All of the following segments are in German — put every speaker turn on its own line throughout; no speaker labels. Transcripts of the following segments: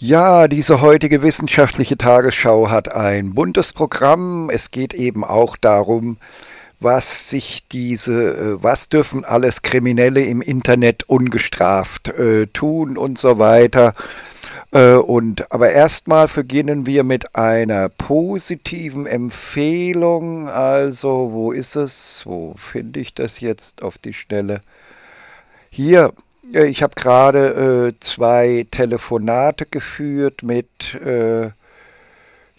Ja, diese heutige wissenschaftliche Tagesschau hat ein buntes Programm. Es geht eben auch darum, was sich diese, äh, was dürfen alles Kriminelle im Internet ungestraft äh, tun und so weiter. Äh, und aber erstmal beginnen wir mit einer positiven Empfehlung. Also, wo ist es? Wo finde ich das jetzt auf die Schnelle? Hier, ich habe gerade äh, zwei Telefonate geführt mit, äh,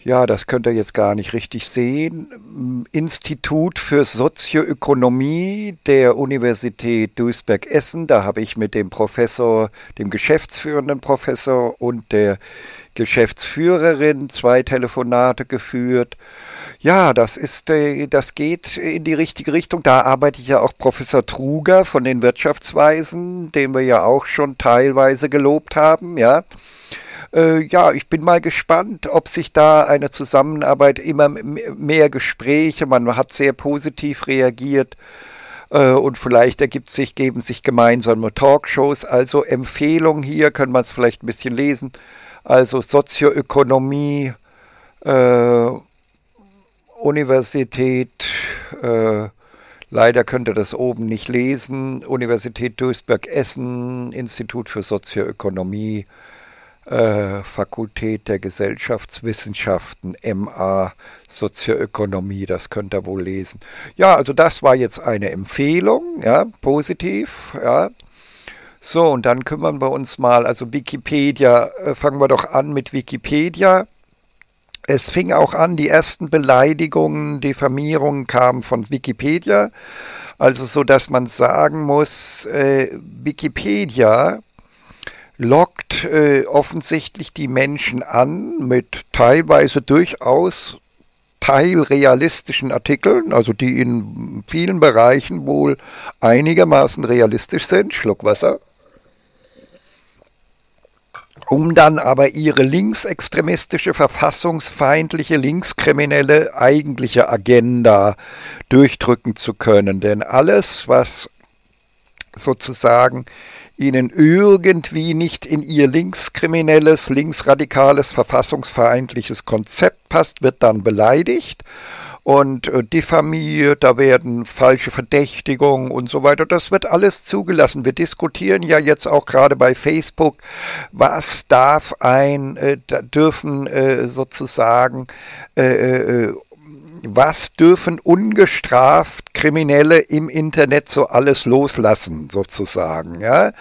ja, das könnt ihr jetzt gar nicht richtig sehen, Institut für Sozioökonomie der Universität Duisburg-Essen. Da habe ich mit dem Professor, dem geschäftsführenden Professor und der Geschäftsführerin zwei Telefonate geführt. Ja, das ist, äh, das geht in die richtige Richtung. Da arbeitet ja auch Professor Truger von den Wirtschaftsweisen, den wir ja auch schon teilweise gelobt haben, ja. Äh, ja, ich bin mal gespannt, ob sich da eine Zusammenarbeit immer mehr Gespräche, man hat sehr positiv reagiert äh, und vielleicht ergibt sich, geben sich gemeinsame Talkshows. Also Empfehlung hier, können wir es vielleicht ein bisschen lesen. Also Sozioökonomie, äh, Universität, äh, leider könnt ihr das oben nicht lesen, Universität Duisburg-Essen, Institut für Sozioökonomie, äh, Fakultät der Gesellschaftswissenschaften, MA Sozioökonomie, das könnt ihr wohl lesen. Ja, also das war jetzt eine Empfehlung, ja, positiv, ja. So, und dann kümmern wir uns mal, also Wikipedia, äh, fangen wir doch an mit Wikipedia. Es fing auch an, die ersten Beleidigungen, Diffamierungen kamen von Wikipedia. Also so, dass man sagen muss, äh, Wikipedia lockt äh, offensichtlich die Menschen an mit teilweise durchaus teilrealistischen Artikeln, also die in vielen Bereichen wohl einigermaßen realistisch sind. Schluck Wasser um dann aber ihre linksextremistische, verfassungsfeindliche, linkskriminelle eigentliche Agenda durchdrücken zu können. Denn alles, was sozusagen ihnen irgendwie nicht in ihr linkskriminelles, linksradikales, verfassungsfeindliches Konzept passt, wird dann beleidigt und äh, diffamiert, da werden falsche Verdächtigungen und so weiter. Das wird alles zugelassen. Wir diskutieren ja jetzt auch gerade bei Facebook, was darf ein, äh, dürfen äh, sozusagen äh, äh, was dürfen ungestraft Kriminelle im Internet so alles loslassen, sozusagen, ja?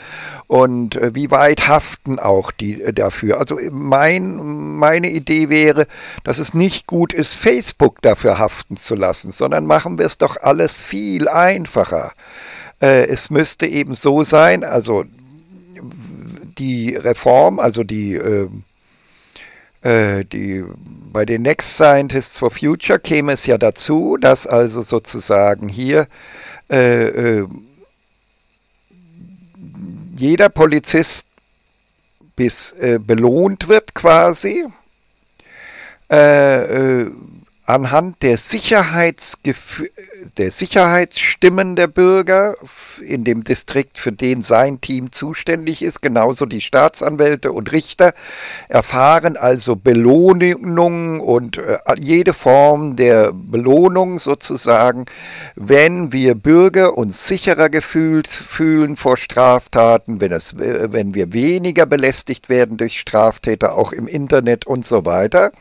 Und äh, wie weit haften auch die äh, dafür? Also mein, meine Idee wäre, dass es nicht gut ist, Facebook dafür haften zu lassen, sondern machen wir es doch alles viel einfacher. Äh, es müsste eben so sein, also die Reform, also die ähm, äh, die, bei den Next Scientists for Future käme es ja dazu, dass also sozusagen hier äh, äh, jeder Polizist bis äh, belohnt wird quasi. Anhand der, der Sicherheitsstimmen der Bürger in dem Distrikt, für den sein Team zuständig ist, genauso die Staatsanwälte und Richter, erfahren also Belohnungen und äh, jede Form der Belohnung sozusagen, wenn wir Bürger uns sicherer gefühlt fühlen vor Straftaten, wenn, es, äh, wenn wir weniger belästigt werden durch Straftäter, auch im Internet und so weiter.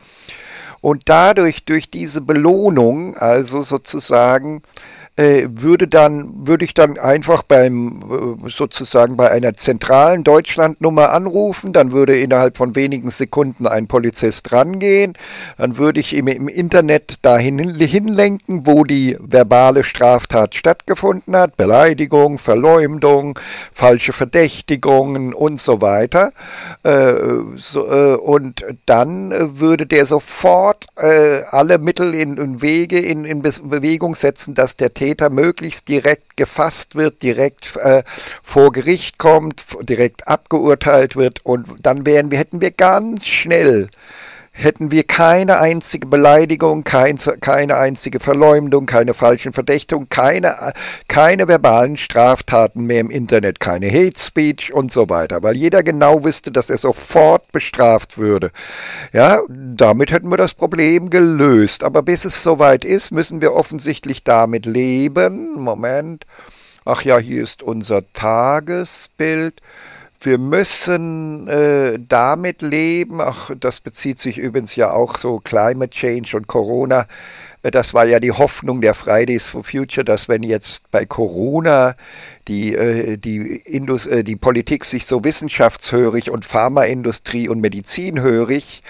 Und dadurch, durch diese Belohnung, also sozusagen würde dann, würde ich dann einfach beim, äh, sozusagen bei einer zentralen Deutschlandnummer anrufen, dann würde innerhalb von wenigen Sekunden ein Polizist rangehen, dann würde ich ihm im Internet dahin hinlenken, wo die verbale Straftat stattgefunden hat, Beleidigung, Verleumdung, falsche Verdächtigungen und so weiter. Äh, äh, und dann würde der sofort äh, alle Mittel in, in Wege in, in Bewegung setzen, dass der Täter Täter möglichst direkt gefasst wird, direkt äh, vor Gericht kommt, direkt abgeurteilt wird und dann wären wir, hätten wir ganz schnell hätten wir keine einzige Beleidigung, kein, keine einzige Verleumdung, keine falschen Verdächtungen, keine, keine verbalen Straftaten mehr im Internet, keine Hate Speech und so weiter, weil jeder genau wüsste, dass er sofort bestraft würde. Ja, damit hätten wir das Problem gelöst. Aber bis es soweit ist, müssen wir offensichtlich damit leben. Moment. Ach ja, hier ist unser Tagesbild. Wir müssen äh, damit leben, ach, das bezieht sich übrigens ja auch so Climate Change und Corona. Äh, das war ja die Hoffnung der Fridays for Future, dass wenn jetzt bei Corona die, äh, die, Indus, äh, die Politik sich so wissenschaftshörig und Pharmaindustrie und medizinhörig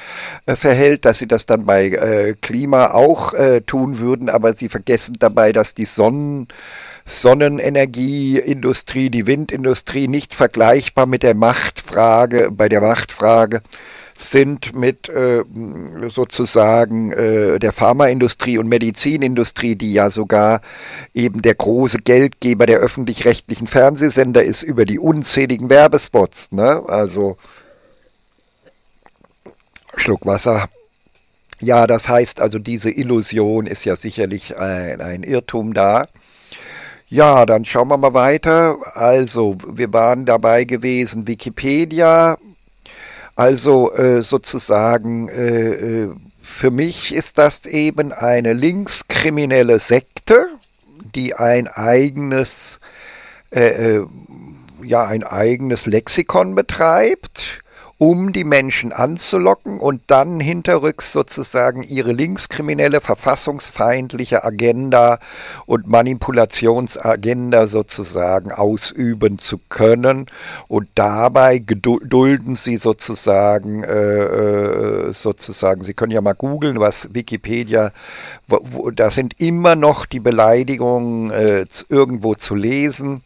verhält, dass sie das dann bei Klima auch tun würden, aber sie vergessen dabei, dass die Sonnen Sonnenenergieindustrie, die Windindustrie nicht vergleichbar mit der Machtfrage, bei der Machtfrage sind mit äh, sozusagen äh, der Pharmaindustrie und Medizinindustrie, die ja sogar eben der große Geldgeber der öffentlich-rechtlichen Fernsehsender ist über die unzähligen Werbespots. Ne? Also Schluck Wasser. Ja, das heißt also, diese Illusion ist ja sicherlich ein, ein Irrtum da. Ja, dann schauen wir mal weiter. Also, wir waren dabei gewesen, Wikipedia. Also äh, sozusagen, äh, äh, für mich ist das eben eine linkskriminelle Sekte, die ein eigenes, äh, äh, ja, ein eigenes Lexikon betreibt um die Menschen anzulocken und dann hinterrücks sozusagen ihre linkskriminelle, verfassungsfeindliche Agenda und Manipulationsagenda sozusagen ausüben zu können. Und dabei dulden sie sozusagen, äh, äh, sozusagen, Sie können ja mal googeln, was Wikipedia, wo, wo, da sind immer noch die Beleidigungen äh, irgendwo zu lesen.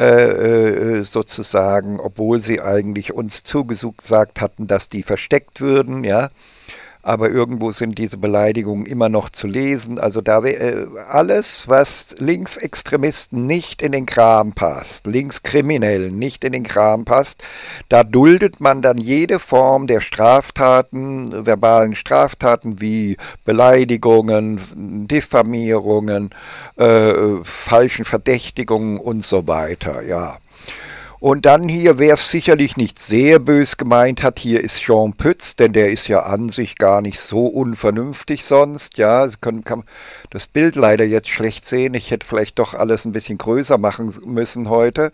Äh, äh, sozusagen, obwohl sie eigentlich uns zugesagt hatten, dass die versteckt würden, ja aber irgendwo sind diese Beleidigungen immer noch zu lesen. Also da äh, alles, was Linksextremisten nicht in den Kram passt, Linkskriminellen nicht in den Kram passt, da duldet man dann jede Form der Straftaten, verbalen Straftaten wie Beleidigungen, Diffamierungen, äh, falschen Verdächtigungen und so weiter. Ja. Und dann hier, wer es sicherlich nicht sehr bös gemeint hat, hier ist Jean Pütz, denn der ist ja an sich gar nicht so unvernünftig sonst. Ja, Sie können kann das Bild leider jetzt schlecht sehen. Ich hätte vielleicht doch alles ein bisschen größer machen müssen heute.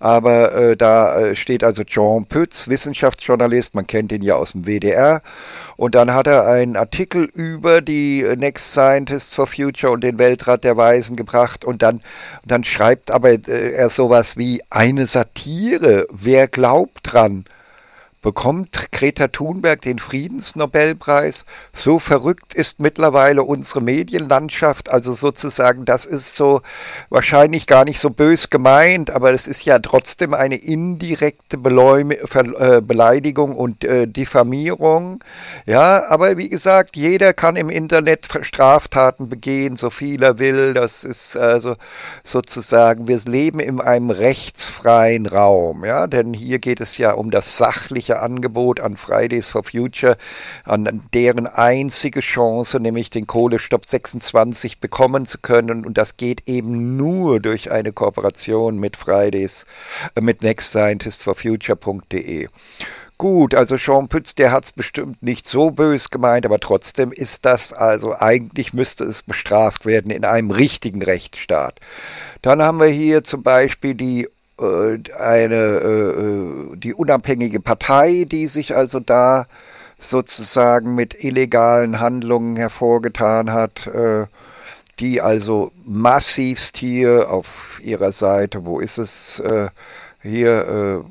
Aber äh, da äh, steht also Jean Pütz, Wissenschaftsjournalist, man kennt ihn ja aus dem WDR. Und dann hat er einen Artikel über die Next Scientists for Future und den Weltrat der Weisen gebracht und dann, dann schreibt aber äh, er sowas wie eine Satire. Wer glaubt dran? Bekommt Greta Thunberg den Friedensnobelpreis. So verrückt ist mittlerweile unsere Medienlandschaft. Also sozusagen, das ist so wahrscheinlich gar nicht so bös gemeint, aber es ist ja trotzdem eine indirekte äh, Beleidigung und äh, Diffamierung. Ja, aber wie gesagt, jeder kann im Internet Straftaten begehen, so viel er will. Das ist also sozusagen, wir leben in einem rechtsfreien Raum. Ja, denn hier geht es ja um das sachliche öffentliche Angebot an Fridays for Future, an deren einzige Chance, nämlich den Kohlestopp 26 bekommen zu können. Und das geht eben nur durch eine Kooperation mit Fridays, äh, mit nextscientistforfuture.de. Gut, also Sean Pütz, der hat es bestimmt nicht so bös gemeint, aber trotzdem ist das, also eigentlich müsste es bestraft werden in einem richtigen Rechtsstaat. Dann haben wir hier zum Beispiel die eine äh, äh, die unabhängige Partei, die sich also da sozusagen mit illegalen Handlungen hervorgetan hat, die also massivst hier auf ihrer Seite, wo ist es hier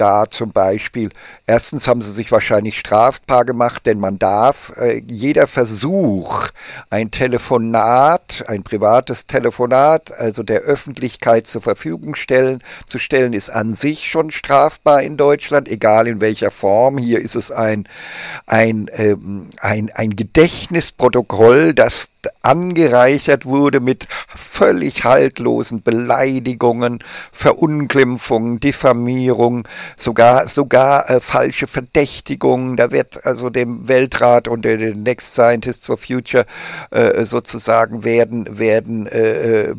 da zum Beispiel, erstens haben sie sich wahrscheinlich strafbar gemacht, denn man darf, äh, jeder Versuch, ein Telefonat, ein privates Telefonat, also der Öffentlichkeit zur Verfügung stellen, zu stellen, ist an sich schon strafbar in Deutschland, egal in welcher Form. Hier ist es ein, ein, ähm, ein, ein Gedächtnisprotokoll, das angereichert wurde mit völlig haltlosen Beleidigungen, Verunglimpfungen, Diffamierung, sogar, sogar äh, falsche Verdächtigungen. Da wird also dem Weltrat und den Next Scientists for Future äh, sozusagen werden, werden äh, äh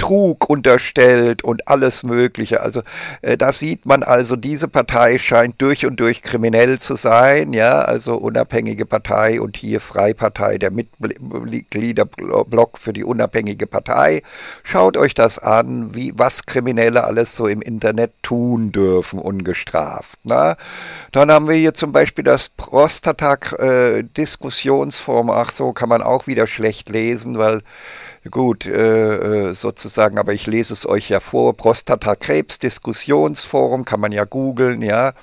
Betrug unterstellt und alles Mögliche. Also äh, da sieht man also, diese Partei scheint durch und durch kriminell zu sein, ja, also unabhängige Partei und hier Freipartei, der Mitgliederblock für die unabhängige Partei. Schaut euch das an, wie, was Kriminelle alles so im Internet tun dürfen, ungestraft. Na? Dann haben wir hier zum Beispiel das Prostatak-Diskussionsforum, äh, ach so, kann man auch wieder schlecht lesen, weil Gut, äh, äh, sozusagen, aber ich lese es euch ja vor. Prostatakrebs-Diskussionsforum kann man ja googeln, ja.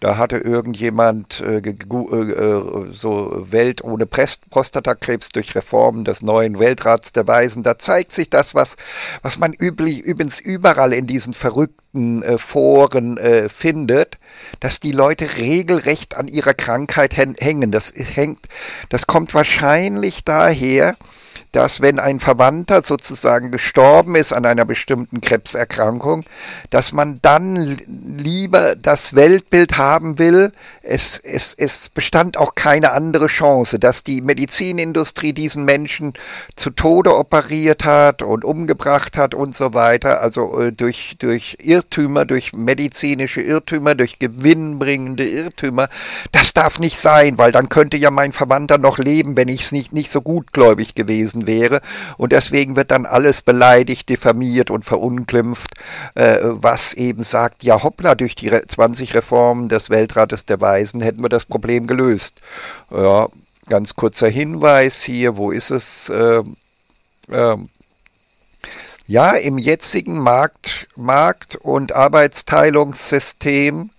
Da hatte irgendjemand äh, äh, äh, so Welt ohne Prostatakrebs durch Reformen des neuen Weltrats der Weisen. Da zeigt sich das, was, was man üblich, übrigens überall in diesen verrückten äh, Foren äh, findet, dass die Leute regelrecht an ihrer Krankheit hängen. Das hängt, das kommt wahrscheinlich daher, dass wenn ein Verwandter sozusagen gestorben ist an einer bestimmten Krebserkrankung, dass man dann lieber das Weltbild haben will, es, es, es bestand auch keine andere Chance, dass die Medizinindustrie diesen Menschen zu Tode operiert hat und umgebracht hat und so weiter, also äh, durch, durch Irrtümer, durch medizinische Irrtümer, durch gewinnbringende Irrtümer. Das darf nicht sein, weil dann könnte ja mein Verwandter noch leben, wenn ich es nicht, nicht so gutgläubig gewesen wäre. Und deswegen wird dann alles beleidigt, diffamiert und verunglimpft, äh, was eben sagt, ja hoppla, durch die 20 Reformen des Weltrates der Weisen hätten wir das Problem gelöst. Ja, ganz kurzer Hinweis hier, wo ist es? Äh, äh, ja, im jetzigen Markt, Markt- und Arbeitsteilungssystem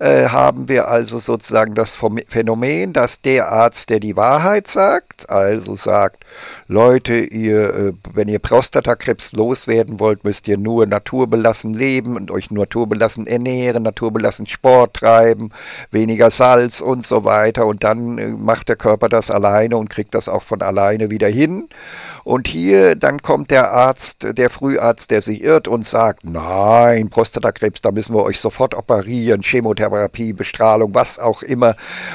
äh, haben wir also sozusagen das Phänomen, dass der Arzt, der die Wahrheit sagt, also sagt, Leute, ihr, äh, wenn ihr Prostatakrebs loswerden wollt, müsst ihr nur naturbelassen leben und euch naturbelassen ernähren, naturbelassen Sport treiben, weniger Salz und so weiter. Und dann äh, macht der Körper das alleine und kriegt das auch von alleine wieder hin. Und hier, dann kommt der Arzt, der Früharzt, der sich irrt und sagt, nein, Prostatakrebs, da müssen wir euch sofort operieren, Chemotherapie, Bestrahlung, was auch immer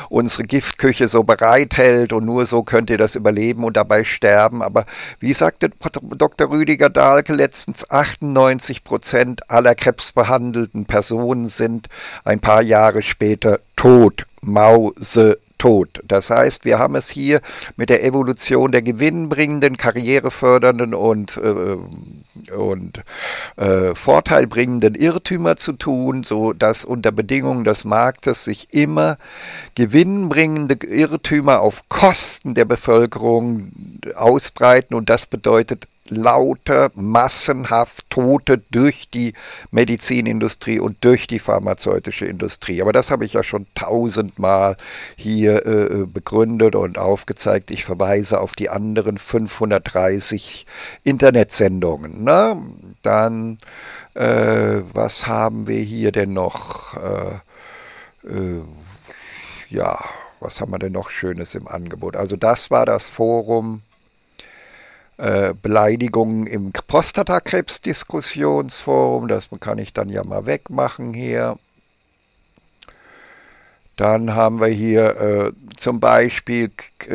unsere Giftküche so bereithält und nur so könnt ihr das überleben und dabei sterben. Aber wie sagte Dr. Rüdiger Dahlke letztens, 98 Prozent aller krebsbehandelten Personen sind ein paar Jahre später tot. Mause tot. Das heißt, wir haben es hier mit der Evolution der gewinnbringenden, karrierefördernden und, äh, und äh, vorteilbringenden Irrtümer zu tun, so dass unter Bedingungen des Marktes sich immer gewinnbringende Irrtümer auf Kosten der Bevölkerung ausbreiten und das bedeutet lauter, massenhaft Tote durch die Medizinindustrie und durch die pharmazeutische Industrie. Aber das habe ich ja schon tausendmal hier äh, begründet und aufgezeigt. Ich verweise auf die anderen 530 Internetsendungen. Ne? Dann, äh, was haben wir hier denn noch? Äh, äh ja, was haben wir denn noch Schönes im Angebot? Also das war das Forum äh, Beleidigungen im Prostatakrebsdiskussionsforum, das kann ich dann ja mal wegmachen hier. Dann haben wir hier äh, zum Beispiel,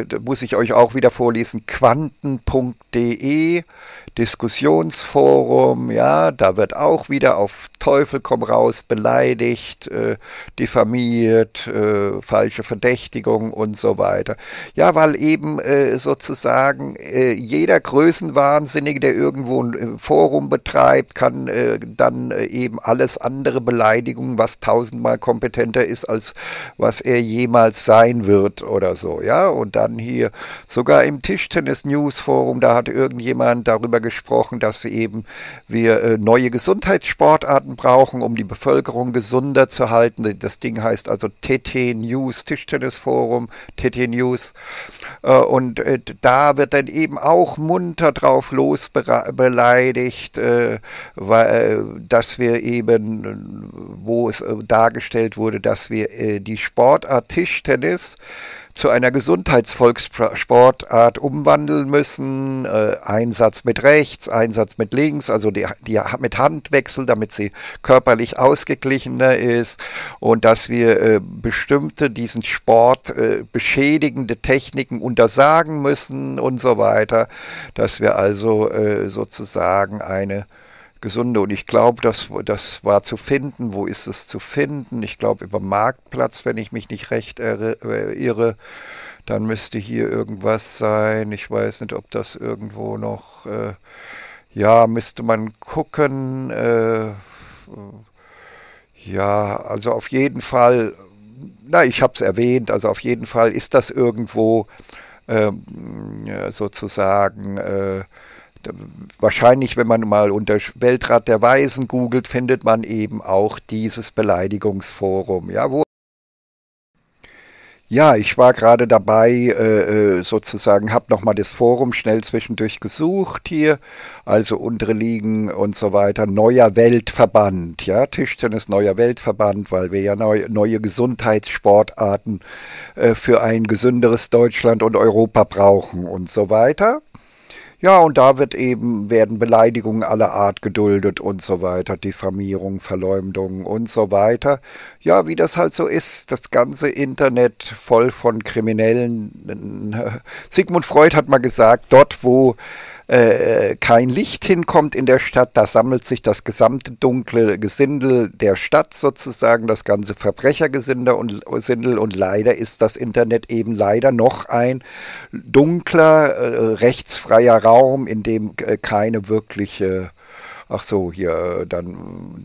da muss ich euch auch wieder vorlesen, quanten.de, Diskussionsforum, ja, da wird auch wieder auf Teufel komm raus beleidigt, äh, diffamiert, äh, falsche Verdächtigung und so weiter. Ja, weil eben äh, sozusagen äh, jeder Größenwahnsinnige, der irgendwo ein äh, Forum betreibt, kann äh, dann eben alles andere Beleidigungen, was tausendmal kompetenter ist, als was er jemals sein wird oder so, ja. Und dann hier sogar im Tischtennis News Forum, da hat irgendjemand darüber gesprochen, dass wir eben wir neue Gesundheitssportarten brauchen, um die Bevölkerung gesunder zu halten. Das Ding heißt also TT News, Tischtennisforum, TT News. Äh, und äh, da wird dann eben auch munter drauf los beleidigt, äh, dass wir eben, wo es dargestellt wurde, dass wir die Sportart Tischtennis zu einer Gesundheitsvolkssportart umwandeln müssen. Äh, Einsatz mit rechts, Einsatz mit links, also die, die mit Handwechsel, damit sie körperlich ausgeglichener ist und dass wir äh, bestimmte diesen Sport äh, beschädigende Techniken untersagen müssen und so weiter, dass wir also äh, sozusagen eine gesunde. Und ich glaube, das, das war zu finden. Wo ist es zu finden? Ich glaube, über Marktplatz, wenn ich mich nicht recht irre. Dann müsste hier irgendwas sein. Ich weiß nicht, ob das irgendwo noch. Äh, ja, müsste man gucken. Äh, ja, also auf jeden Fall. Na, ich habe es erwähnt. Also auf jeden Fall ist das irgendwo ähm, sozusagen äh, wahrscheinlich, wenn man mal unter Weltrat der Weisen googelt, findet man eben auch dieses Beleidigungsforum, ja, wo ja, ich war gerade dabei, äh, äh sozusagen, habe nochmal das Forum schnell zwischendurch gesucht hier, also untere Ligen und so weiter. Neuer Weltverband, ja, Tischtennis Neuer Weltverband, weil wir ja neu, neue Gesundheitssportarten äh, für ein gesünderes Deutschland und Europa brauchen und so weiter. Ja, und da wird eben, werden Beleidigungen aller Art geduldet und so weiter, Diffamierung, Verleumdung und so weiter. Ja, wie das halt so ist, das ganze Internet voll von Kriminellen. Sigmund Freud hat mal gesagt, dort wo äh, kein Licht hinkommt in der Stadt, da sammelt sich das gesamte dunkle Gesindel der Stadt sozusagen, das ganze Verbrechergesindel und, Sindel, und leider ist das Internet eben leider noch ein dunkler, äh, rechtsfreier Raum, in dem äh, keine wirkliche, ach so, hier, dann,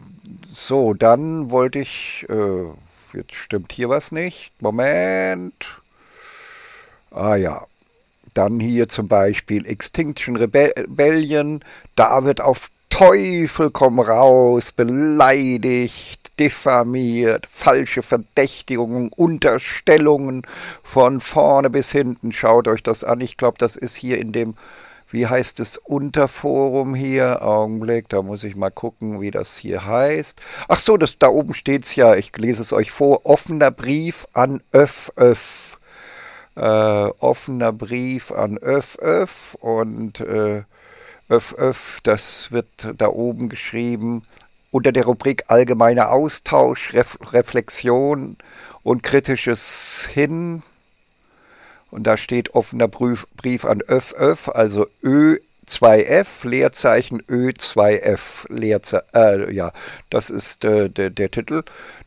so, dann wollte ich, äh, jetzt stimmt hier was nicht, Moment, ah ja, dann hier zum Beispiel Extinction Rebellion, da wird auf Teufel komm raus, beleidigt, diffamiert, falsche Verdächtigungen, Unterstellungen von vorne bis hinten. Schaut euch das an. Ich glaube, das ist hier in dem, wie heißt es, Unterforum hier. Augenblick, da muss ich mal gucken, wie das hier heißt. Ach so, das, da oben steht es ja, ich lese es euch vor. Offener Brief an Öff Öff äh, offener Brief an Öff Öff und äh, Öff, das wird da oben geschrieben unter der Rubrik allgemeiner Austausch, Ref Reflexion und kritisches Hin. Und da steht offener Brief, Brief an Öff also Ö2F, Leerzeichen Ö2F, Leerzeichen, äh, ja, das ist äh, der, der Titel.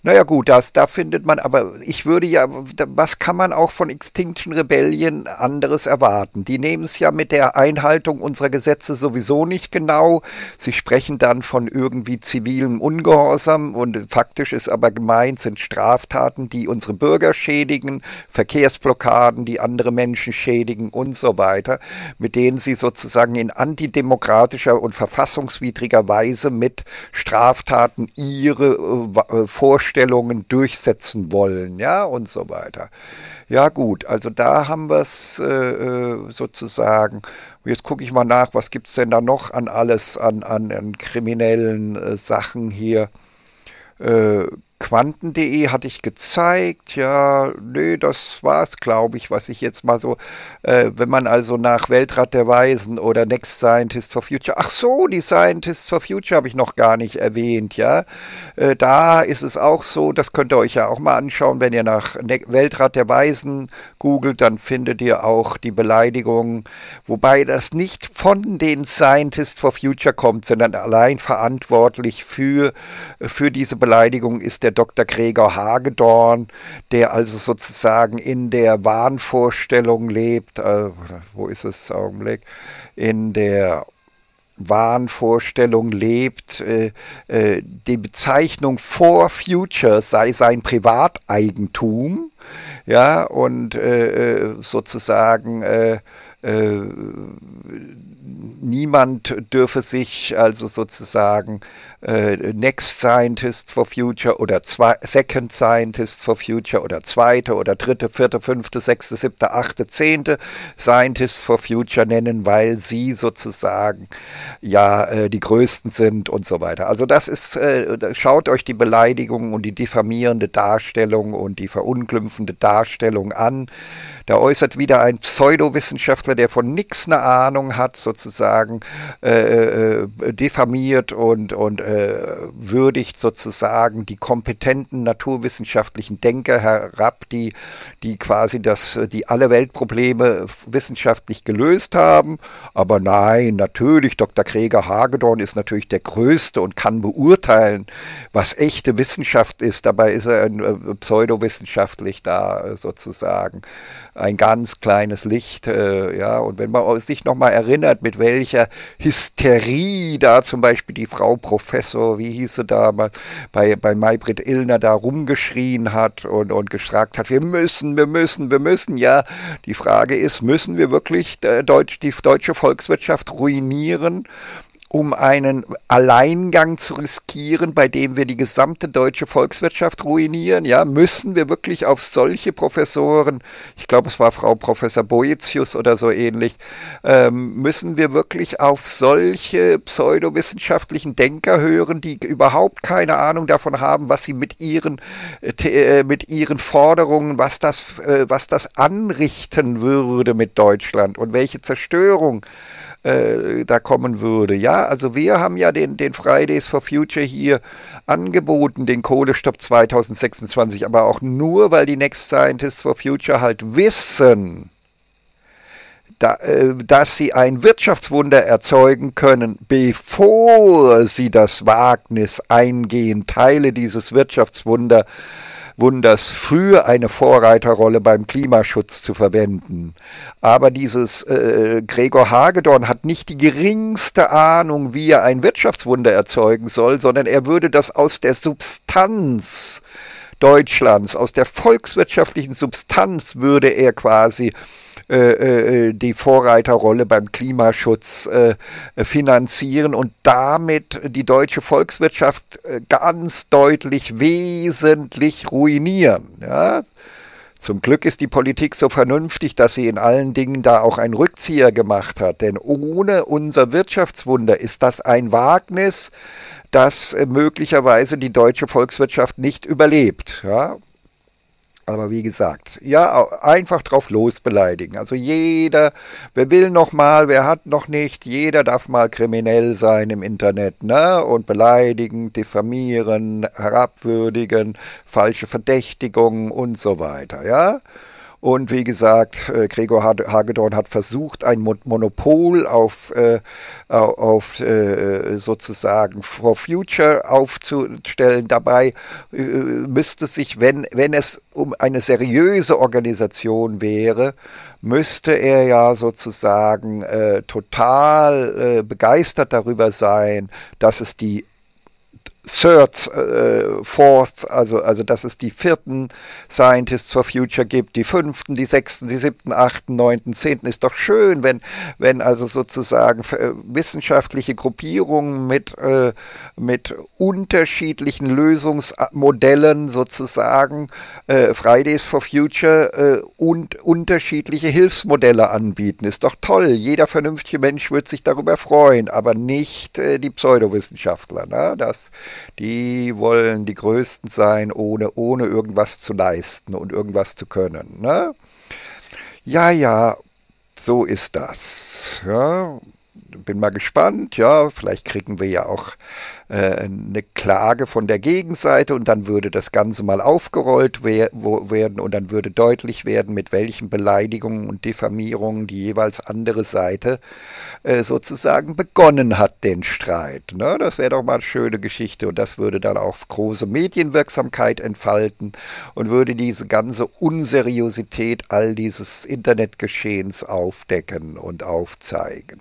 Naja gut, das, da findet man, aber ich würde ja, was kann man auch von Extinction Rebellion anderes erwarten? Die nehmen es ja mit der Einhaltung unserer Gesetze sowieso nicht genau. Sie sprechen dann von irgendwie zivilem Ungehorsam und faktisch ist aber gemeint, sind Straftaten, die unsere Bürger schädigen, Verkehrsblockaden, die andere Menschen schädigen und so weiter, mit denen sie sozusagen in antidemokratischer und verfassungswidriger Weise mit Straftaten ihre äh, Vorstellungen Vorstellungen durchsetzen wollen, ja, und so weiter. Ja, gut, also da haben wir es äh, äh, sozusagen. Jetzt gucke ich mal nach, was gibt es denn da noch an alles, an, an, an kriminellen äh, Sachen hier. Äh, Quanten.de hatte ich gezeigt, ja, nee, das war's, glaube ich, was ich jetzt mal so, äh, wenn man also nach Weltrat der Weisen oder Next Scientist for Future, ach so, die Scientist for Future habe ich noch gar nicht erwähnt, ja, äh, da ist es auch so, das könnt ihr euch ja auch mal anschauen, wenn ihr nach ne Weltrat der Weisen googelt, dann findet ihr auch die Beleidigung, wobei das nicht von den Scientist for Future kommt, sondern allein verantwortlich für, für diese Beleidigung ist der Dr. Gregor Hagedorn, der also sozusagen in der Wahnvorstellung lebt, äh, wo ist es, Augenblick, in der Wahnvorstellung lebt, äh, äh, die Bezeichnung For Future sei sein Privateigentum, ja, und äh, äh sozusagen äh, niemand dürfe sich also sozusagen äh, Next Scientist for Future oder zwei, Second Scientist for Future oder zweite oder dritte, vierte, fünfte, sechste, siebte, achte, zehnte Scientist for Future nennen, weil sie sozusagen ja äh, die größten sind und so weiter. Also das ist, äh, schaut euch die Beleidigung und die diffamierende Darstellung und die verunglimpfende Darstellung an. Da äußert wieder ein Pseudowissenschaftler, der von nichts eine Ahnung hat, sozusagen äh, äh, diffamiert und, und äh, würdigt sozusagen die kompetenten naturwissenschaftlichen Denker herab, die, die quasi das, die alle Weltprobleme wissenschaftlich gelöst haben. Aber nein, natürlich, Dr. Gregor Hagedorn ist natürlich der Größte und kann beurteilen, was echte Wissenschaft ist. Dabei ist er ein, äh, pseudowissenschaftlich da äh, sozusagen ein ganz kleines Licht. Äh, ja, und wenn man sich nochmal erinnert, mit welcher Hysterie da zum Beispiel die Frau Professor, wie hieß sie da, bei, bei Maybrit Illner da rumgeschrien hat und, und gefragt hat, wir müssen, wir müssen, wir müssen. Ja, die Frage ist, müssen wir wirklich äh, Deutsch, die deutsche Volkswirtschaft ruinieren? Um einen Alleingang zu riskieren, bei dem wir die gesamte deutsche Volkswirtschaft ruinieren? Ja, müssen wir wirklich auf solche Professoren, ich glaube, es war Frau Professor Boetius oder so ähnlich, ähm, müssen wir wirklich auf solche pseudowissenschaftlichen Denker hören, die überhaupt keine Ahnung davon haben, was sie mit ihren, äh, mit ihren Forderungen, was das, äh, was das anrichten würde mit Deutschland und welche Zerstörung äh, da kommen würde. Ja, also wir haben ja den, den Fridays for Future hier angeboten, den Kohlestopp 2026, aber auch nur, weil die Next Scientists for Future halt wissen, da, äh, dass sie ein Wirtschaftswunder erzeugen können, bevor sie das Wagnis eingehen, Teile dieses Wirtschaftswunder äh, Wunders für eine Vorreiterrolle beim Klimaschutz zu verwenden. Aber dieses äh, Gregor Hagedorn hat nicht die geringste Ahnung, wie er ein Wirtschaftswunder erzeugen soll, sondern er würde das aus der Substanz Deutschlands, aus der volkswirtschaftlichen Substanz würde er quasi äh, äh, die Vorreiterrolle beim Klimaschutz äh, finanzieren und damit die deutsche Volkswirtschaft ganz deutlich wesentlich ruinieren. Ja? Zum Glück ist die Politik so vernünftig, dass sie in allen Dingen da auch einen Rückzieher gemacht hat. Denn ohne unser Wirtschaftswunder ist das ein Wagnis, das möglicherweise die deutsche Volkswirtschaft nicht überlebt. Ja? Aber wie gesagt, ja, einfach drauf los beleidigen. Also jeder, wer will noch mal, wer hat noch nicht, jeder darf mal kriminell sein im Internet, ne? Und beleidigen, diffamieren, herabwürdigen, falsche Verdächtigungen und so weiter, ja? Und wie gesagt, äh, Gregor Hagedorn hat versucht, ein Monopol auf, äh, auf äh, sozusagen For Future aufzustellen. Dabei müsste sich, wenn, wenn es um eine seriöse Organisation wäre, müsste er ja sozusagen total begeistert darüber sein, dass es die Third, äh, Fourth, also, also dass es die vierten Scientists for Future gibt, die fünften, die sechsten, die siebten, achten, neunten, zehnten. Ist doch schön, wenn, wenn also sozusagen äh, wissenschaftliche Gruppierungen mit, äh, mit unterschiedlichen Lösungsmodellen sozusagen äh, Fridays for Future äh, und unterschiedliche Hilfsmodelle anbieten. Ist doch toll. Jeder vernünftige Mensch wird sich darüber freuen, aber nicht äh, die Pseudowissenschaftler. Ne? Das die wollen die Größten sein, ohne, ohne irgendwas zu leisten und irgendwas zu können. Ne? Ja, ja, so ist das. Ja, bin mal gespannt. Ja, vielleicht kriegen wir ja auch äh, eine Klage von der Gegenseite und dann würde das Ganze mal aufgerollt wer werden und dann würde deutlich werden, mit welchen Beleidigungen und Diffamierungen die jeweils andere Seite äh, sozusagen begonnen hat, den Streit. Ne? Das wäre doch mal eine schöne Geschichte und das würde dann auch große Medienwirksamkeit entfalten und würde diese ganze Unseriosität all dieses Internetgeschehens aufdecken und aufzeigen.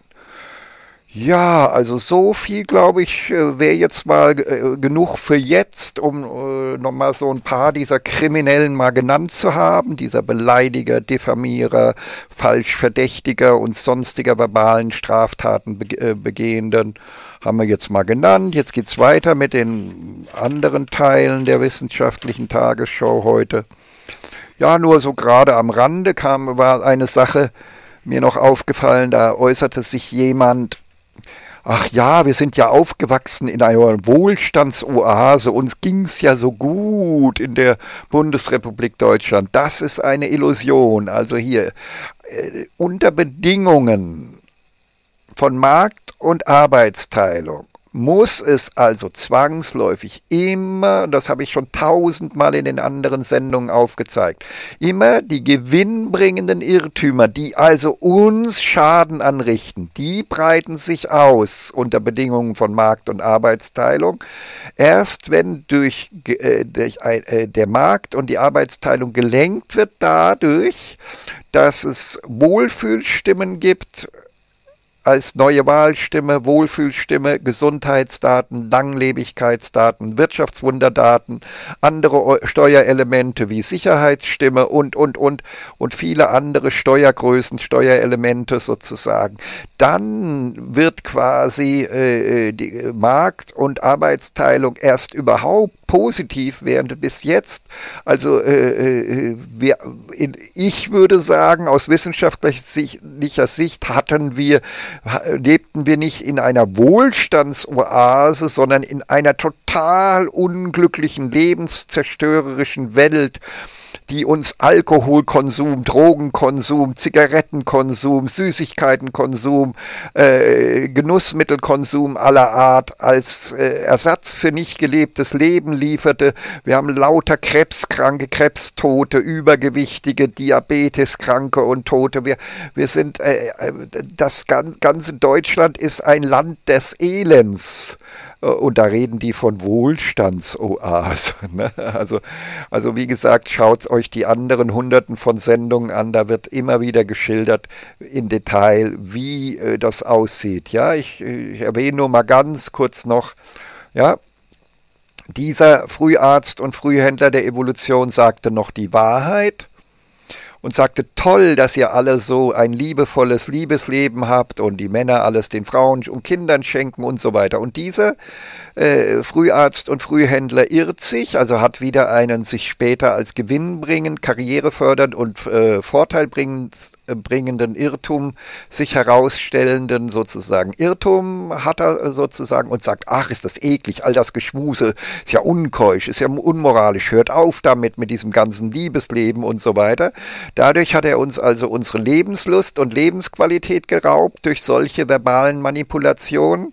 Ja, also so viel, glaube ich, äh, wäre jetzt mal äh, genug für jetzt, um äh, nochmal so ein paar dieser Kriminellen mal genannt zu haben, dieser Beleidiger, Diffamierer, Falschverdächtiger und sonstiger verbalen Straftaten be begehenden haben wir jetzt mal genannt. Jetzt geht's weiter mit den anderen Teilen der wissenschaftlichen Tagesschau heute. Ja, nur so gerade am Rande kam, war eine Sache mir noch aufgefallen, da äußerte sich jemand, ach ja, wir sind ja aufgewachsen in einer Wohlstandsoase, uns ging's ja so gut in der Bundesrepublik Deutschland. Das ist eine Illusion. Also hier, äh, unter Bedingungen von Markt und Arbeitsteilung muss es also zwangsläufig immer, das habe ich schon tausendmal in den anderen Sendungen aufgezeigt, immer die gewinnbringenden Irrtümer, die also uns Schaden anrichten, die breiten sich aus unter Bedingungen von Markt- und Arbeitsteilung. Erst wenn durch, äh, durch äh, der Markt und die Arbeitsteilung gelenkt wird dadurch, dass es Wohlfühlstimmen gibt, als neue Wahlstimme, Wohlfühlstimme, Gesundheitsdaten, Langlebigkeitsdaten, Wirtschaftswunderdaten, andere Steuerelemente wie Sicherheitsstimme und, und, und, und viele andere Steuergrößen, Steuerelemente sozusagen. Dann wird quasi äh, die Markt- und Arbeitsteilung erst überhaupt positiv, während bis jetzt, also äh, äh wir, in, ich würde sagen, aus wissenschaftlicher Sicht hatten wir, lebten wir nicht in einer Wohlstandsoase, sondern in einer total unglücklichen, lebenszerstörerischen Welt die uns Alkoholkonsum, Drogenkonsum, Zigarettenkonsum, Süßigkeitenkonsum, äh, Genussmittelkonsum aller Art als äh, Ersatz für nicht gelebtes Leben lieferte. Wir haben lauter Krebskranke, Krebstote, Übergewichtige, Diabeteskranke und Tote. Wir, wir sind, äh, äh das ganze Deutschland ist ein Land des Elends. Und da reden die von Wohlstandsoase. Ne? Also, also wie gesagt, schaut euch die anderen Hunderten von Sendungen an. Da wird immer wieder geschildert in Detail, wie äh, das aussieht. Ja, ich, ich erwähne nur mal ganz kurz noch, ja, dieser Früharzt und Frühhändler der Evolution sagte noch die Wahrheit und sagte, toll, dass ihr alle so ein liebevolles Liebesleben habt und die Männer alles den Frauen und Kindern schenken und so weiter. Und dieser äh, Früharzt und Frühhändler irrt sich, also hat wieder einen sich später als gewinnbringend, karrierefördernd und äh, vorteilbringend bringenden Irrtum, sich herausstellenden sozusagen Irrtum hat er sozusagen und sagt, ach, ist das eklig, all das Geschmuse ist ja unkeusch, ist ja unmoralisch, hört auf damit mit diesem ganzen Liebesleben und so weiter. Dadurch hat er uns also unsere Lebenslust und Lebensqualität geraubt durch solche verbalen Manipulationen.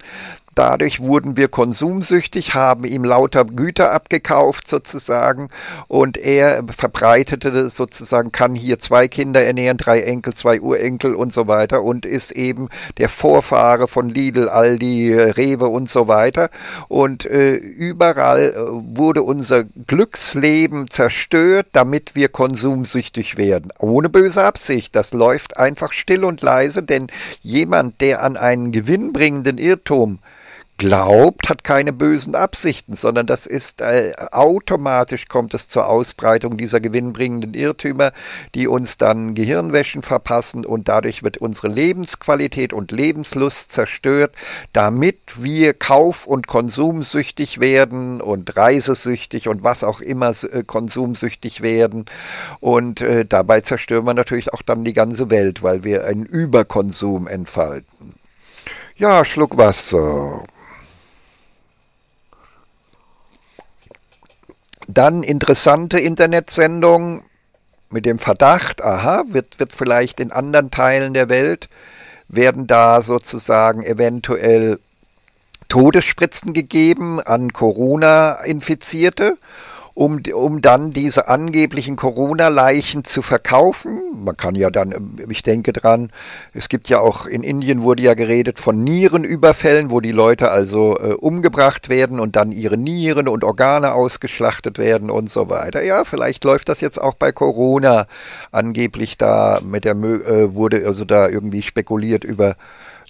Dadurch wurden wir konsumsüchtig, haben ihm lauter Güter abgekauft sozusagen und er verbreitete sozusagen, kann hier zwei Kinder ernähren, drei Enkel, zwei Urenkel und so weiter und ist eben der Vorfahre von Lidl, Aldi, Rewe und so weiter. Und äh, überall äh, wurde unser Glücksleben zerstört, damit wir konsumsüchtig werden. Ohne böse Absicht. Das läuft einfach still und leise, denn jemand, der an einen gewinnbringenden Irrtum glaubt, hat keine bösen Absichten, sondern das ist äh, automatisch kommt es zur Ausbreitung dieser gewinnbringenden Irrtümer, die uns dann Gehirnwäschen verpassen und dadurch wird unsere Lebensqualität und Lebenslust zerstört, damit wir kauf- und konsumsüchtig werden und reisesüchtig und was auch immer äh, konsumsüchtig werden und äh, dabei zerstören wir natürlich auch dann die ganze Welt, weil wir einen Überkonsum entfalten. Ja, Schluck Wasser. Dann interessante Internetsendung mit dem Verdacht, aha, wird, wird vielleicht in anderen Teilen der Welt, werden da sozusagen eventuell Todesspritzen gegeben an Corona-Infizierte um, um dann diese angeblichen Corona-Leichen zu verkaufen. Man kann ja dann, ich denke dran, es gibt ja auch in Indien wurde ja geredet von Nierenüberfällen, wo die Leute also äh, umgebracht werden und dann ihre Nieren und Organe ausgeschlachtet werden und so weiter. Ja, vielleicht läuft das jetzt auch bei Corona angeblich da mit der äh, wurde also da irgendwie spekuliert über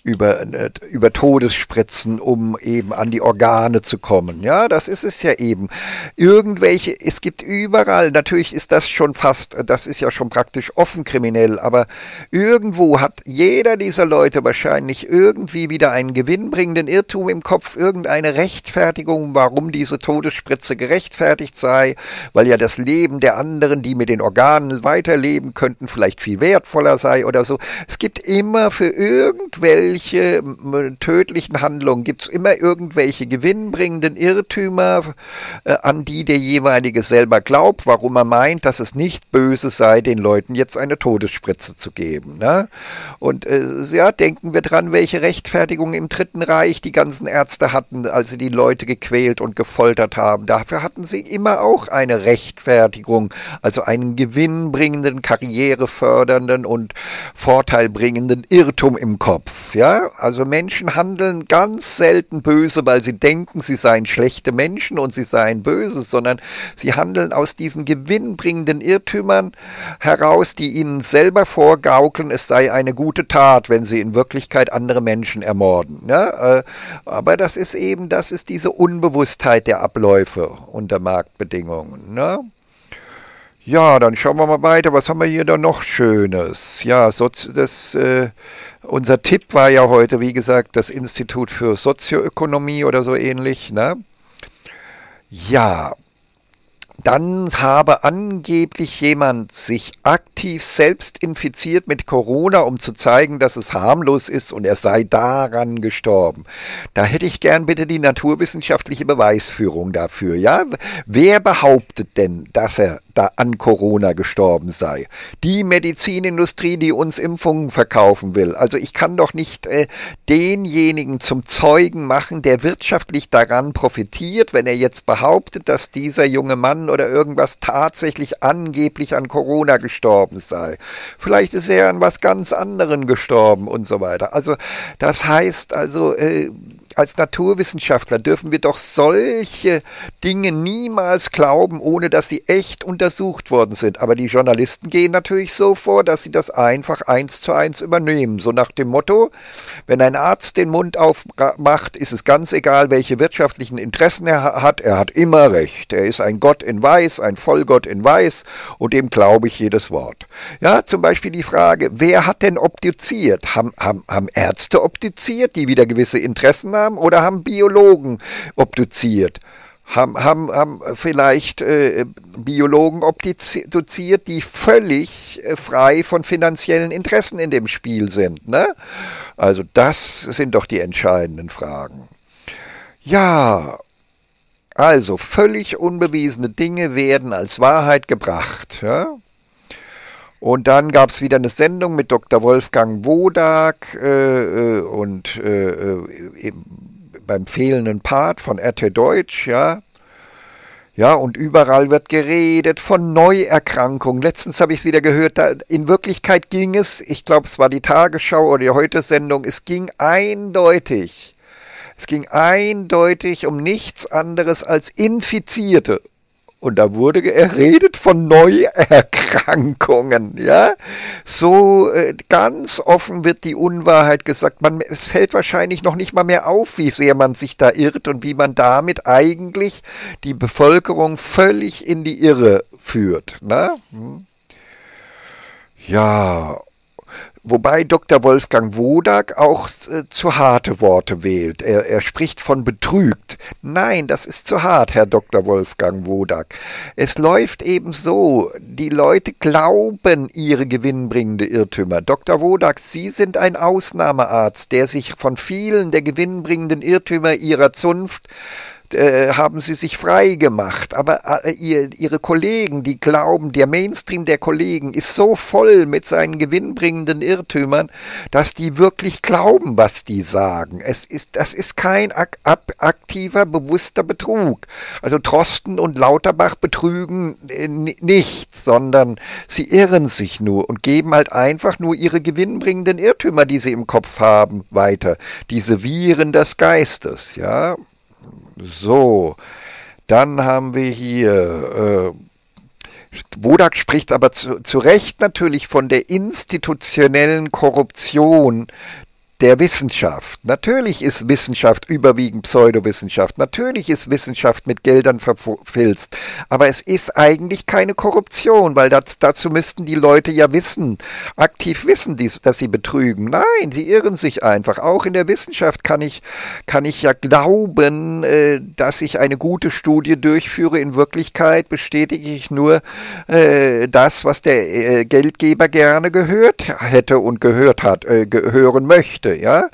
über, äh, über Todesspritzen, um eben an die Organe zu kommen. Ja, das ist es ja eben. Irgendwelche, es gibt überall, natürlich ist das schon fast, das ist ja schon praktisch offen kriminell, aber irgendwo hat jeder dieser Leute wahrscheinlich irgendwie wieder einen gewinnbringenden Irrtum im Kopf, irgendeine Rechtfertigung, warum diese Todesspritze gerechtfertigt sei, weil ja das Leben der anderen, die mit den Organen weiterleben könnten, vielleicht viel wertvoller sei oder so. Es gibt immer für irgendwelche irgendwelche tödlichen Handlungen, gibt es immer irgendwelche gewinnbringenden Irrtümer, äh, an die der jeweilige selber glaubt, warum er meint, dass es nicht böse sei, den Leuten jetzt eine Todesspritze zu geben. Ne? Und äh, ja, denken wir dran, welche Rechtfertigung im Dritten Reich die ganzen Ärzte hatten, als sie die Leute gequält und gefoltert haben. Dafür hatten sie immer auch eine Rechtfertigung, also einen gewinnbringenden, karrierefördernden und vorteilbringenden Irrtum im Kopf. Ja? Ja, also Menschen handeln ganz selten böse, weil sie denken, sie seien schlechte Menschen und sie seien böse, sondern sie handeln aus diesen gewinnbringenden Irrtümern heraus, die ihnen selber vorgaukeln, es sei eine gute Tat, wenn sie in Wirklichkeit andere Menschen ermorden. Ja, äh, aber das ist eben, das ist diese Unbewusstheit der Abläufe unter Marktbedingungen. Ne? Ja, dann schauen wir mal weiter. Was haben wir hier da noch Schönes? Ja, so, das äh, unser Tipp war ja heute, wie gesagt, das Institut für Sozioökonomie oder so ähnlich. Ne? Ja, dann habe angeblich jemand sich aktiv selbst infiziert mit Corona, um zu zeigen, dass es harmlos ist und er sei daran gestorben. Da hätte ich gern bitte die naturwissenschaftliche Beweisführung dafür. Ja, wer behauptet denn, dass er da an Corona gestorben sei. Die Medizinindustrie, die uns Impfungen verkaufen will. Also ich kann doch nicht äh, denjenigen zum Zeugen machen, der wirtschaftlich daran profitiert, wenn er jetzt behauptet, dass dieser junge Mann oder irgendwas tatsächlich angeblich an Corona gestorben sei. Vielleicht ist er an was ganz anderen gestorben und so weiter. Also das heißt also, äh, als Naturwissenschaftler dürfen wir doch solche Dinge niemals glauben, ohne dass sie echt untersucht worden sind. Aber die Journalisten gehen natürlich so vor, dass sie das einfach eins zu eins übernehmen. So nach dem Motto, wenn ein Arzt den Mund aufmacht, ist es ganz egal, welche wirtschaftlichen Interessen er hat. Er hat immer recht. Er ist ein Gott in Weiß, ein Vollgott in Weiß und dem glaube ich jedes Wort. Ja, zum Beispiel die Frage, wer hat denn obduziert? Haben, haben, haben Ärzte obduziert, die wieder gewisse Interessen haben? Haben oder haben Biologen obduziert? Haben, haben, haben vielleicht äh, Biologen obduziert, die völlig äh, frei von finanziellen Interessen in dem Spiel sind. Ne? Also das sind doch die entscheidenden Fragen. Ja, also völlig unbewiesene Dinge werden als Wahrheit gebracht. Ja? Und dann gab es wieder eine Sendung mit Dr. Wolfgang Wodak äh, äh und äh, äh beim fehlenden Part von RT Deutsch, ja. Ja, und überall wird geredet von Neuerkrankungen. Letztens habe ich es wieder gehört, da, in Wirklichkeit ging es, ich glaube, es war die Tagesschau oder die Heute-Sendung, es ging eindeutig, es ging eindeutig um nichts anderes als Infizierte. Und da wurde geredet von Neuerkrankungen, ja. So äh, ganz offen wird die Unwahrheit gesagt. Man, es fällt wahrscheinlich noch nicht mal mehr auf, wie sehr man sich da irrt und wie man damit eigentlich die Bevölkerung völlig in die Irre führt. Ne? Hm. Ja, Wobei Dr. Wolfgang Wodak auch äh, zu harte Worte wählt. Er, er spricht von betrügt. Nein, das ist zu hart, Herr Dr. Wolfgang Wodak. Es läuft eben so, die Leute glauben ihre gewinnbringende Irrtümer. Dr. Wodak, Sie sind ein Ausnahmearzt, der sich von vielen der gewinnbringenden Irrtümer Ihrer Zunft haben sie sich frei gemacht. Aber äh, ihr, ihre Kollegen, die glauben, der Mainstream der Kollegen ist so voll mit seinen gewinnbringenden Irrtümern, dass die wirklich glauben, was die sagen. Es ist, das ist kein ak aktiver, bewusster Betrug. Also Trosten und Lauterbach betrügen äh, nicht, sondern sie irren sich nur und geben halt einfach nur ihre gewinnbringenden Irrtümer, die sie im Kopf haben, weiter. Diese Viren des Geistes, ja. So, dann haben wir hier. Äh, Wodak spricht aber zu, zu Recht natürlich von der institutionellen Korruption der Wissenschaft. Natürlich ist Wissenschaft überwiegend Pseudowissenschaft. Natürlich ist Wissenschaft mit Geldern verfilzt. Aber es ist eigentlich keine Korruption, weil das, dazu müssten die Leute ja wissen, aktiv wissen, dies, dass sie betrügen. Nein, sie irren sich einfach. Auch in der Wissenschaft kann ich, kann ich ja glauben, äh, dass ich eine gute Studie durchführe. In Wirklichkeit bestätige ich nur äh, das, was der äh, Geldgeber gerne gehört hätte und gehört hat, äh, hören möchte ja.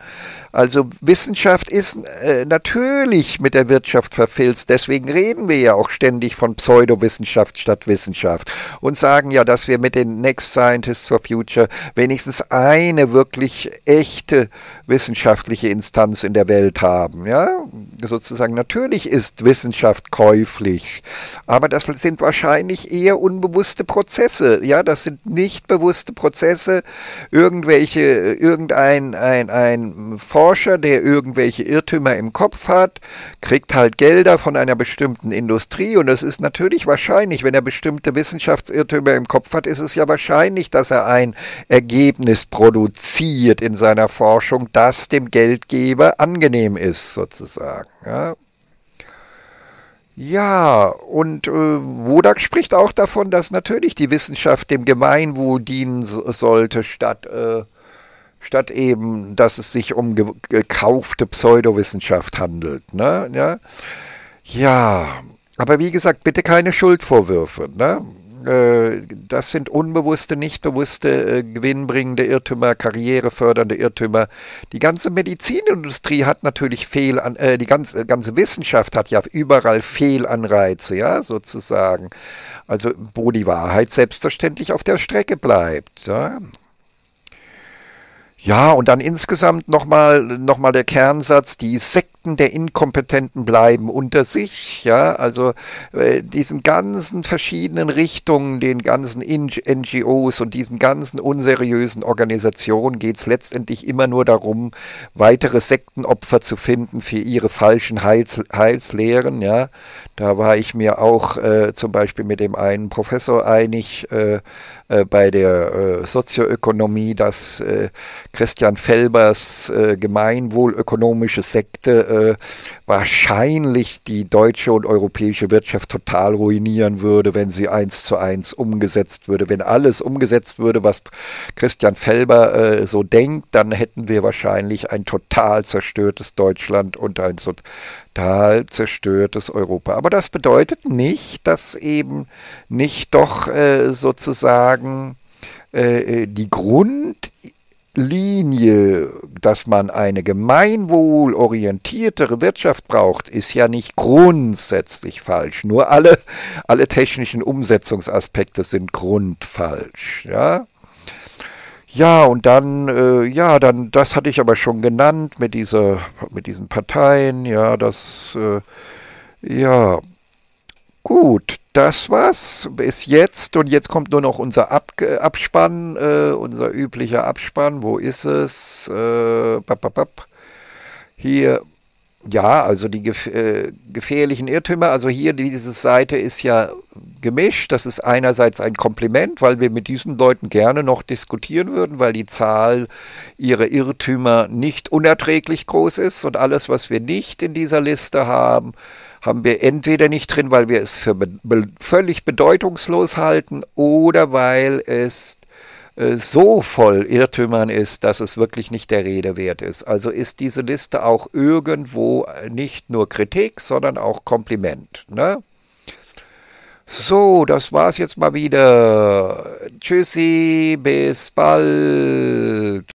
Also Wissenschaft ist äh, natürlich mit der Wirtschaft verfilzt. Deswegen reden wir ja auch ständig von Pseudowissenschaft statt Wissenschaft und sagen ja, dass wir mit den Next Scientists for Future wenigstens eine wirklich echte wissenschaftliche Instanz in der Welt haben. Ja, sozusagen natürlich ist Wissenschaft käuflich, aber das sind wahrscheinlich eher unbewusste Prozesse. Ja, das sind nicht bewusste Prozesse. Irgendwelche, irgendein ein, ein Forscher, der irgendwelche Irrtümer im Kopf hat, kriegt halt Gelder von einer bestimmten Industrie und es ist natürlich wahrscheinlich, wenn er bestimmte Wissenschaftsirrtümer im Kopf hat, ist es ja wahrscheinlich, dass er ein Ergebnis produziert in seiner Forschung, das dem Geldgeber angenehm ist, sozusagen. Ja. Ja, und äh, Wodak spricht auch davon, dass natürlich die Wissenschaft dem Gemeinwohl dienen sollte, statt äh, statt eben, dass es sich um gekaufte Pseudowissenschaft handelt. Ne? Ja? ja, aber wie gesagt, bitte keine Schuldvorwürfe. Ne? Äh, das sind unbewusste, nicht bewusste, äh, gewinnbringende Irrtümer, karrierefördernde Irrtümer. Die ganze Medizinindustrie hat natürlich Fehl an, äh, die ganze, ganze Wissenschaft hat ja überall Fehlanreize, ja, sozusagen. Also, wo die Wahrheit selbstverständlich auf der Strecke bleibt. Ja? Ja, und dann insgesamt nochmal noch mal der Kernsatz, die Sekten der Inkompetenten bleiben unter sich. Ja, also äh, diesen ganzen verschiedenen Richtungen, den ganzen NGOs und diesen ganzen unseriösen Organisationen geht es letztendlich immer nur darum, weitere Sektenopfer zu finden für ihre falschen Heils, Heilslehren. Ja, da war ich mir auch äh, zum Beispiel mit dem einen Professor einig, äh, äh, bei der äh, Sozioökonomie, dass äh, Christian Felbers äh, gemeinwohlökonomische Sekte äh, wahrscheinlich die deutsche und europäische Wirtschaft total ruinieren würde, wenn sie eins zu eins umgesetzt würde. Wenn alles umgesetzt würde, was Christian Felber so denkt, dann hätten wir wahrscheinlich ein total zerstörtes Deutschland und ein total zerstörtes Europa. Aber das bedeutet nicht, dass eben nicht doch äh, sozusagen äh, die Grund Linie, dass man eine gemeinwohlorientiertere Wirtschaft braucht, ist ja nicht grundsätzlich falsch. Nur alle, alle technischen Umsetzungsaspekte sind grundfalsch. Ja, ja und dann, äh, ja, dann, das hatte ich aber schon genannt mit dieser, mit diesen Parteien. Ja, das, äh, ja, gut das war's bis jetzt. Und jetzt kommt nur noch unser Ab Abspann, äh, unser üblicher Abspann. Wo ist es? Äh, bap, bap, bap. Hier, ja, also die gef äh, gefährlichen Irrtümer. Also hier, diese Seite ist ja gemischt. Das ist einerseits ein Kompliment, weil wir mit diesen Leuten gerne noch diskutieren würden, weil die Zahl ihrer Irrtümer nicht unerträglich groß ist. Und alles, was wir nicht in dieser Liste haben, haben wir entweder nicht drin, weil wir es für be völlig bedeutungslos halten oder weil es so voll Irrtümern ist, dass es wirklich nicht der Rede wert ist. Also ist diese Liste auch irgendwo nicht nur Kritik, sondern auch Kompliment. Ne? So, das war's jetzt mal wieder. Tschüssi, bis bald.